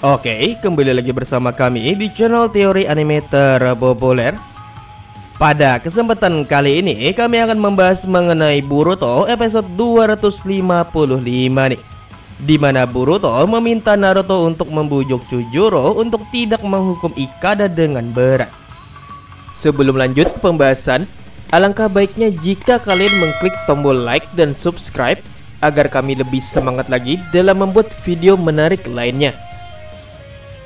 Oke, kembali lagi bersama kami di channel teori anime terpopuler. Pada kesempatan kali ini kami akan membahas mengenai Boruto episode 255 nih. Di mana Boruto meminta Naruto untuk membujuk Chujuro untuk tidak menghukum Ikada dengan berat. Sebelum lanjut pembahasan Alangkah baiknya jika kalian mengklik tombol like dan subscribe Agar kami lebih semangat lagi dalam membuat video menarik lainnya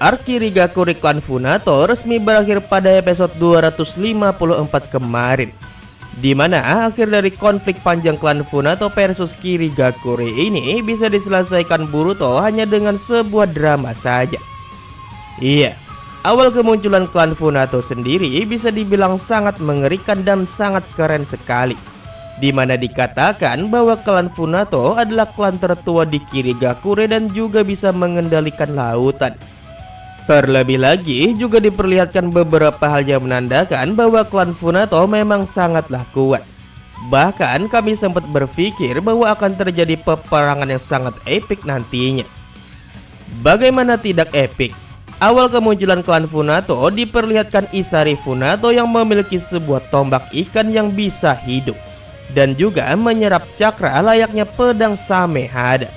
Arki Rigakuri Clan Funato resmi berakhir pada episode 254 kemarin di mana akhir dari konflik panjang klan Funato versus Kirigakure ini bisa diselesaikan Boruto hanya dengan sebuah drama saja. Iya, awal kemunculan klan Funato sendiri bisa dibilang sangat mengerikan dan sangat keren sekali. Di mana dikatakan bahwa klan Funato adalah klan tertua di Kirigakure dan juga bisa mengendalikan lautan. Terlebih lagi juga diperlihatkan beberapa hal yang menandakan bahwa klan Funato memang sangatlah kuat. Bahkan kami sempat berpikir bahwa akan terjadi peperangan yang sangat epik nantinya. Bagaimana tidak epik? Awal kemunculan klan Funato diperlihatkan Isari Funato yang memiliki sebuah tombak ikan yang bisa hidup dan juga menyerap cakra layaknya pedang Samehada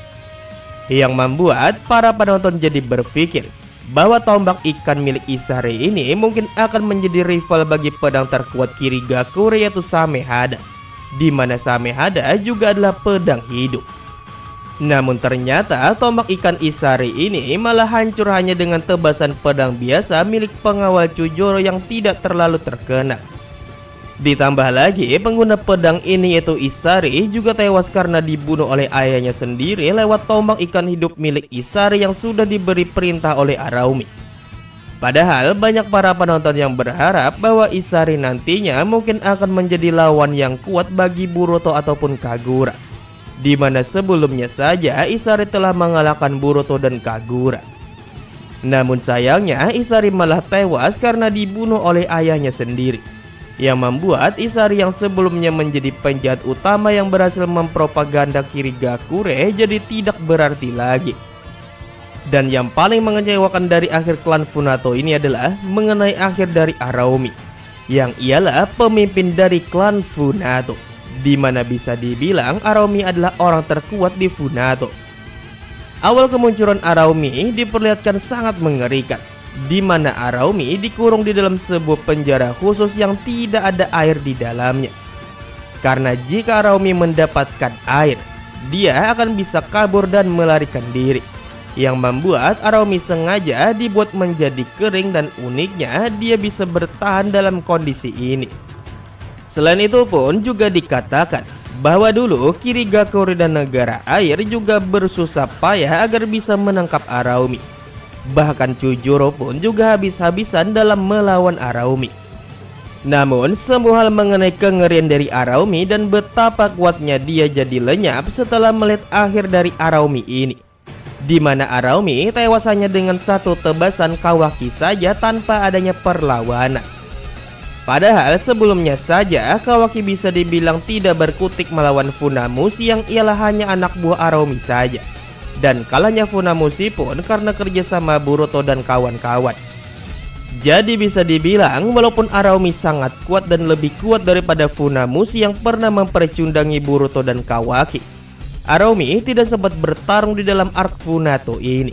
yang membuat para penonton jadi berpikir bahwa tombak ikan milik Isari ini mungkin akan menjadi rival bagi pedang terkuat Kirigakure yaitu Samehada di mana Samehada juga adalah pedang hidup. Namun ternyata tombak ikan Isari ini malah hancur hanya dengan tebasan pedang biasa milik pengawal Chujoro yang tidak terlalu terkenal. Ditambah lagi pengguna pedang ini yaitu Isari juga tewas karena dibunuh oleh ayahnya sendiri lewat tombak ikan hidup milik Isari yang sudah diberi perintah oleh Araumi. Padahal banyak para penonton yang berharap bahwa Isari nantinya mungkin akan menjadi lawan yang kuat bagi Boruto ataupun Kagura. Di mana sebelumnya saja Isari telah mengalahkan Boruto dan Kagura. Namun sayangnya Isari malah tewas karena dibunuh oleh ayahnya sendiri yang membuat Isari yang sebelumnya menjadi penjahat utama yang berhasil mempropaganda Kirigakure jadi tidak berarti lagi. Dan yang paling mengecewakan dari akhir klan Funato ini adalah mengenai akhir dari Araumi yang ialah pemimpin dari klan Funato di mana bisa dibilang Araumi adalah orang terkuat di Funato. Awal kemunculan Araumi diperlihatkan sangat mengerikan di mana Araumi dikurung di dalam sebuah penjara khusus yang tidak ada air di dalamnya. Karena jika Araumi mendapatkan air, dia akan bisa kabur dan melarikan diri. Yang membuat Araumi sengaja dibuat menjadi kering dan uniknya dia bisa bertahan dalam kondisi ini. Selain itu pun juga dikatakan bahwa dulu Kirigakure dan negara air juga bersusah payah agar bisa menangkap Araumi Bahkan Chujuro pun juga habis-habisan dalam melawan Araumi. Namun, semua hal mengenai kengerian dari Araumi dan betapa kuatnya dia jadi lenyap setelah melihat akhir dari Araumi ini. Di mana Araumi tewas hanya dengan satu tebasan kawaki saja tanpa adanya perlawanan. Padahal sebelumnya saja Kawaki bisa dibilang tidak berkutik melawan Funamushi yang ialah hanya anak buah Araumi saja dan kalahnya Funamushi pun karena kerjasama Boruto dan kawan-kawan. Jadi bisa dibilang walaupun Araumi sangat kuat dan lebih kuat daripada Funamushi yang pernah mempercundangi Boruto dan Kawaki, Araumi tidak sempat bertarung di dalam arc Funato ini.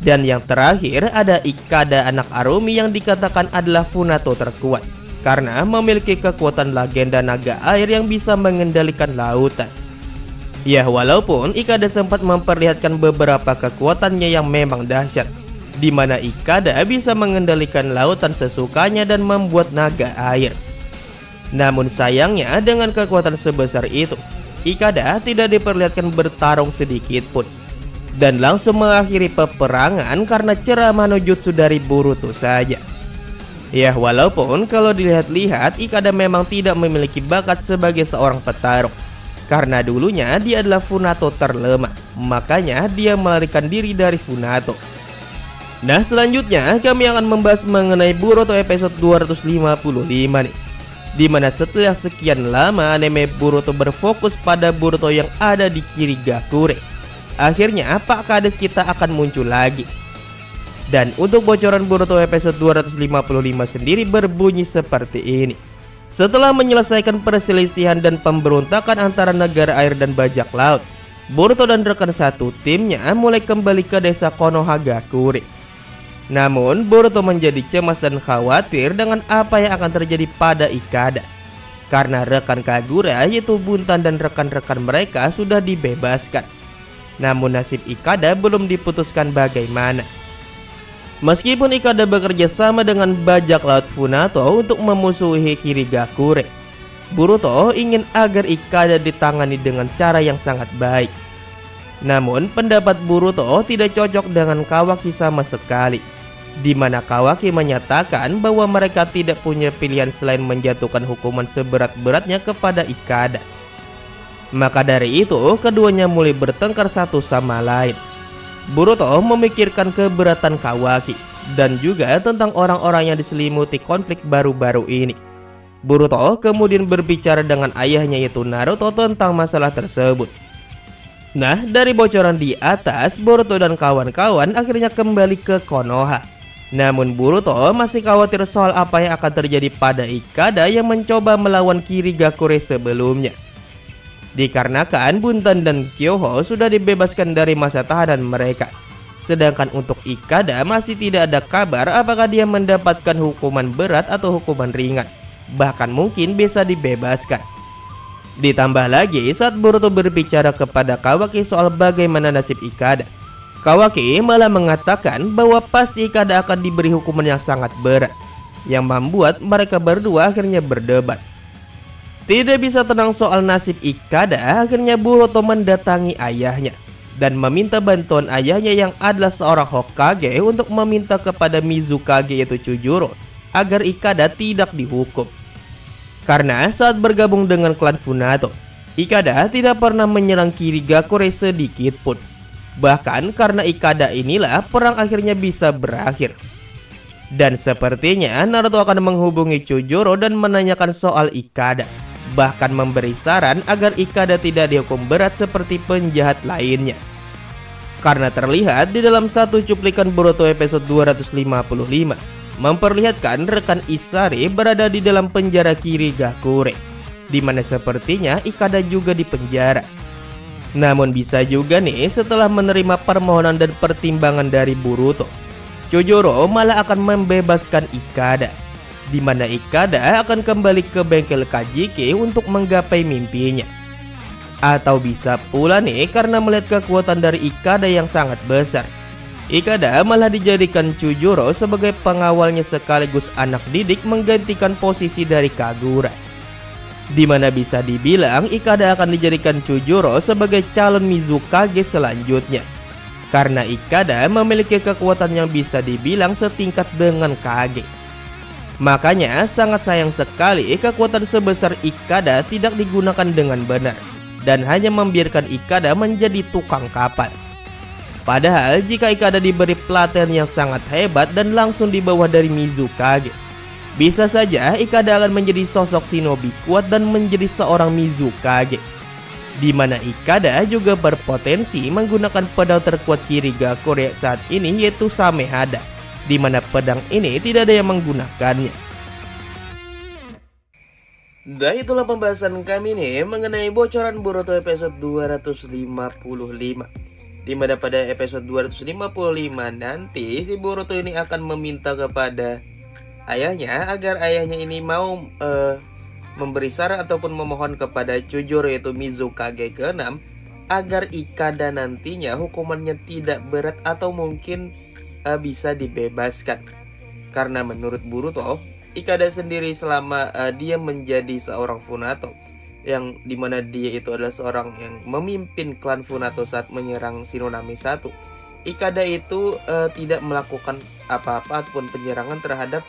Dan yang terakhir ada Ikada anak Araumi yang dikatakan adalah Funato terkuat karena memiliki kekuatan legenda naga air yang bisa mengendalikan lautan. Ya walaupun Ikada sempat memperlihatkan beberapa kekuatannya yang memang dahsyat di mana Ikada bisa mengendalikan lautan sesukanya dan membuat naga air. Namun sayangnya dengan kekuatan sebesar itu, Ikada tidak diperlihatkan bertarung sedikit pun dan langsung mengakhiri peperangan karena ceramah no jutsu dari Boruto saja. Ya walaupun kalau dilihat-lihat Ikada memang tidak memiliki bakat sebagai seorang petarung karena dulunya dia adalah Funato terlemah, makanya dia melarikan diri dari Funato. Nah selanjutnya kami akan membahas mengenai Boruto episode 255 nih Di mana setelah sekian lama anime Boruto berfokus pada Boruto yang ada di Kirigakure Akhirnya Pak Kades kita akan muncul lagi Dan untuk bocoran Boruto episode 255 sendiri berbunyi seperti ini Setelah menyelesaikan perselisihan dan pemberontakan antara negara air dan bajak laut Boruto dan rekan satu timnya mulai kembali ke desa Konohagakure namun, Boruto menjadi cemas dan khawatir dengan apa yang akan terjadi pada Ikada. Karena rekan Kagura yaitu Buntan dan rekan-rekan mereka sudah dibebaskan. Namun nasib Ikada belum diputuskan bagaimana. Meskipun Ikada bekerja sama dengan bajak laut Funato untuk memusuhi Kirigakure, Boruto ingin agar Ikada ditangani dengan cara yang sangat baik. Namun pendapat Boruto tidak cocok dengan Kawaki sama sekali di mana Kawaki menyatakan bahwa mereka tidak punya pilihan selain menjatuhkan hukuman seberat-beratnya kepada Ikada. Maka dari itu, keduanya mulai bertengkar satu sama lain. Boruto memikirkan keberatan Kawaki dan juga tentang orang-orang yang diselimuti konflik baru-baru ini. Boruto kemudian berbicara dengan ayahnya yaitu Naruto tentang masalah tersebut. Nah, dari bocoran di atas, Boruto dan kawan-kawan akhirnya kembali ke Konoha namun Boruto masih khawatir soal apa yang akan terjadi pada Ikada yang mencoba melawan Kirigakure sebelumnya. Dikarenakan Buntan dan Kyoho sudah dibebaskan dari masa tahanan mereka. Sedangkan untuk Ikada masih tidak ada kabar apakah dia mendapatkan hukuman berat atau hukuman ringan. Bahkan mungkin bisa dibebaskan. Ditambah lagi saat Boruto berbicara kepada Kawaki soal bagaimana nasib Ikada. Kawaki malah mengatakan bahwa pasti Ikada akan diberi hukuman yang sangat berat yang membuat mereka berdua akhirnya berdebat. Tidak bisa tenang soal nasib Ikada, akhirnya Boruto mendatangi ayahnya dan meminta bantuan ayahnya yang adalah seorang Hokage untuk meminta kepada Mizukage yaitu Chujuro agar Ikada tidak dihukum. Karena saat bergabung dengan klan Funato, Ikada tidak pernah menyerang Kirigakure sedikit pun. Bahkan karena Ikada inilah perang akhirnya bisa berakhir. Dan sepertinya Naruto akan menghubungi Chujuro dan menanyakan soal Ikada. Bahkan memberi saran agar Ikada tidak dihukum berat seperti penjahat lainnya. Karena terlihat di dalam satu cuplikan Boruto episode 255 memperlihatkan rekan Isari berada di dalam penjara Kirigakure di mana sepertinya Ikada juga di penjara. Namun bisa juga nih setelah menerima permohonan dan pertimbangan dari Boruto, Chojoro malah akan membebaskan Ikada, di mana Ikada akan kembali ke bengkel Kajiki untuk menggapai mimpinya. Atau bisa pula nih karena melihat kekuatan dari Ikada yang sangat besar. Ikada malah dijadikan Chujuro sebagai pengawalnya sekaligus anak didik menggantikan posisi dari Kagura di mana bisa dibilang Ikada akan dijadikan Chujuro sebagai calon Mizukage selanjutnya. Karena Ikada memiliki kekuatan yang bisa dibilang setingkat dengan Kage. Makanya sangat sayang sekali kekuatan sebesar Ikada tidak digunakan dengan benar dan hanya membiarkan Ikada menjadi tukang kapal. Padahal jika Ikada diberi pelatihan yang sangat hebat dan langsung di bawah dari Mizukage, bisa saja Ikada akan menjadi sosok shinobi kuat dan menjadi seorang Mizukage. Di mana Ikada juga berpotensi menggunakan pedang terkuat Kiriga Korea saat ini yaitu Samehada. Di mana pedang ini tidak ada yang menggunakannya. Dan itulah pembahasan kami nih mengenai bocoran Boruto episode 255 di mana pada episode 255 nanti si Boruto ini akan meminta kepada ayahnya agar ayahnya ini mau uh, memberi saran ataupun memohon kepada Chujuro yaitu Mizukage ke-6 agar Ikada nantinya hukumannya tidak berat atau mungkin uh, bisa dibebaskan. Karena menurut Boruto, Ikada sendiri selama uh, dia menjadi seorang Funato yang di mana dia itu adalah seorang yang memimpin klan Funato saat menyerang Shinonami 1 Ikada itu uh, tidak melakukan apa-apa ataupun penyerangan terhadap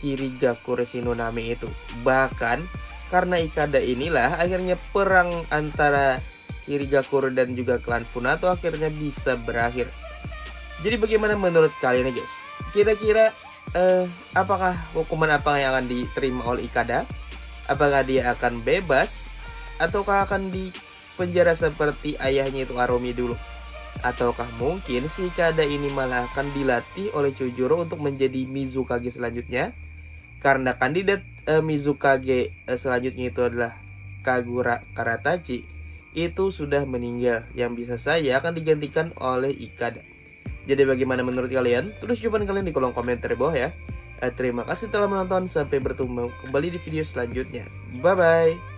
Kirigakure Shinonami itu. Bahkan karena Ikada inilah akhirnya perang antara Kirigakure dan juga klan Funato akhirnya bisa berakhir. Jadi bagaimana menurut kalian guys? Kira-kira eh, apakah hukuman apa yang akan diterima oleh Ikada? Apakah dia akan bebas ataukah akan di penjara seperti ayahnya itu Aromi dulu? Ataukah mungkin si Kada ini malah akan dilatih oleh Chojuro untuk menjadi Mizukage selanjutnya? Karena kandidat uh, Mizukage uh, selanjutnya itu adalah Kagura Karatachi itu sudah meninggal yang bisa saja akan digantikan oleh Ikada. Jadi bagaimana menurut kalian? Tulis jawaban kalian di kolom komentar di bawah ya. Eh, terima kasih telah menonton. Sampai bertemu kembali di video selanjutnya. Bye bye.